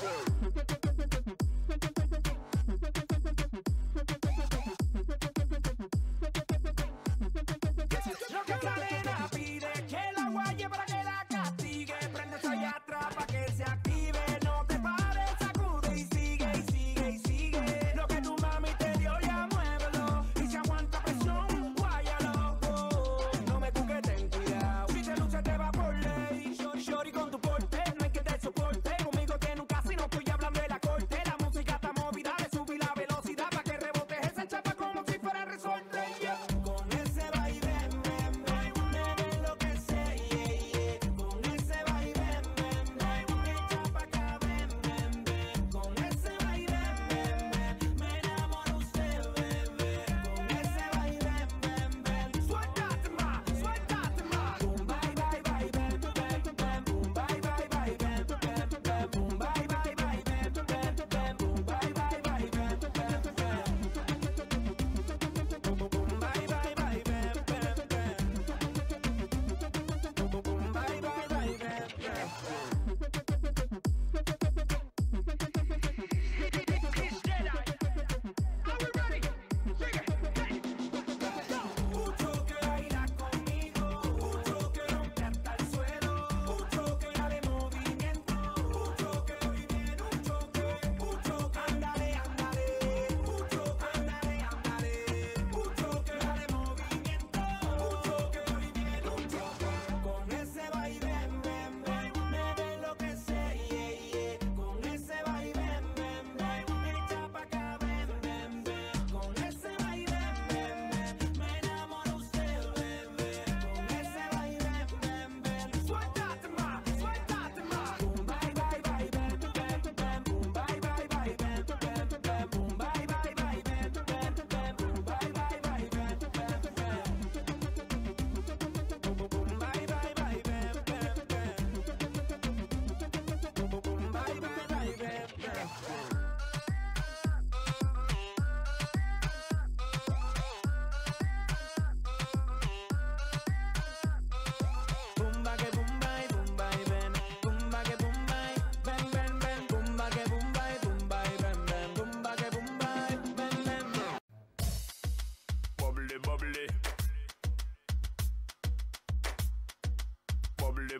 Whoa.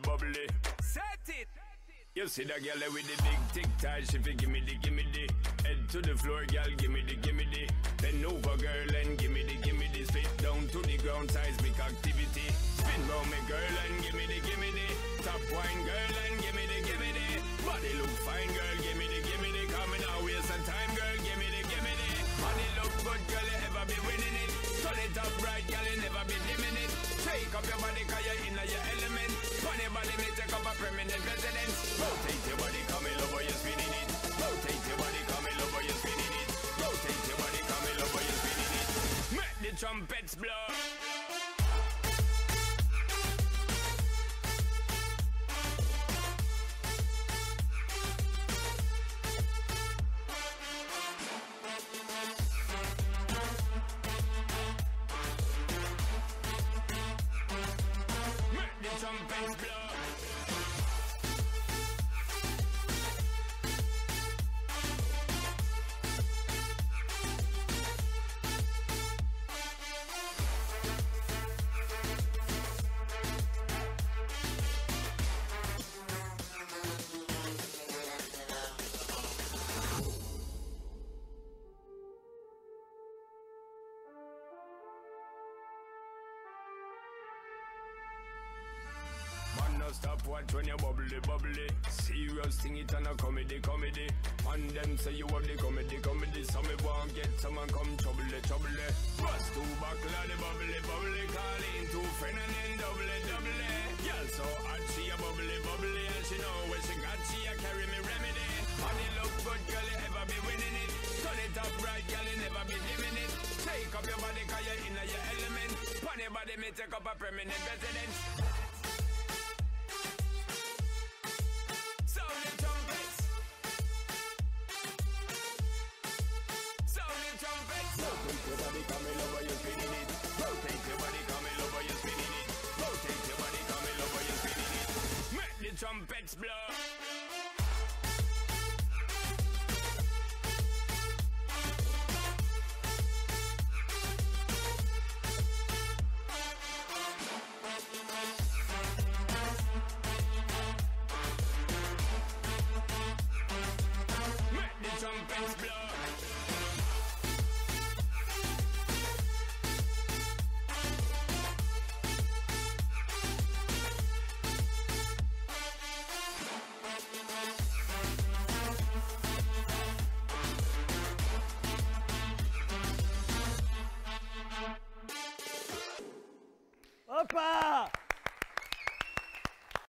Bubbly. Set it. You see that girl with the big tic tac, she fi gimme the gimme the Head to the floor, girl, gimme the gimme the Bend over, girl, and gimme the gimme the Spit down to the ground, seismic activity Spin round me, girl, and gimme the gimme the Top wine, girl, and gimme the gimme the Body look fine, girl, gimme the gimme the Coming out, waste some time, girl, gimme the gimme the Body look good, girl, you ever be winning it Turn it up right, girl, you never be dimming it Shake up your body, cause you're in trumpets blow watch when you bubbly, bubbly. Serious thing, it and a comedy, comedy. Man, them say you have the comedy, comedy. So me want get someone come trouble, trouble. Bust two of the bubbly, bubbly. Call in two friend and then double, double. Girl so hot, she a bubbly, bubbly. And she know when she got, she a carry me remedy. Body look good, girl, you ever be winning it. Turn it up right, girl, you never be dimming it. Take up your body, cause you're in your element. Your body, me take up a permanent residence. Trumpets blow. Trumpets blow. 爸爸。